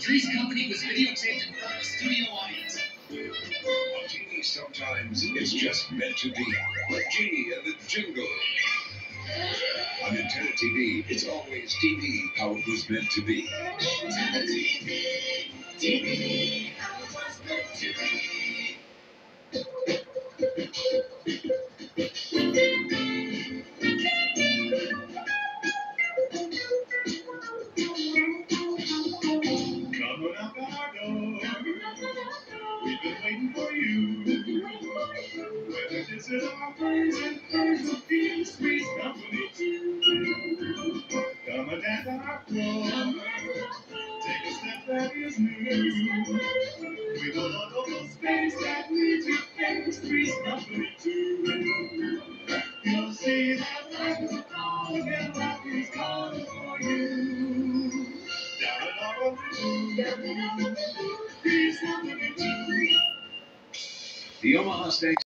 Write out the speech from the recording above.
Three's Company was videotaped in front of a studio audience. On TV, sometimes it's just meant to be. Like Genie and the Jingle. On Antenna TV, it's always TV how it was meant to be. Antenna TV, TV, how it was meant to be. We've been waiting for you. Whether this is our Company too. Come and dance on our floor. Take a step that is new. We space that Three's Company too. You'll see that life is calling and life is calling for you. The Omaha Steaks.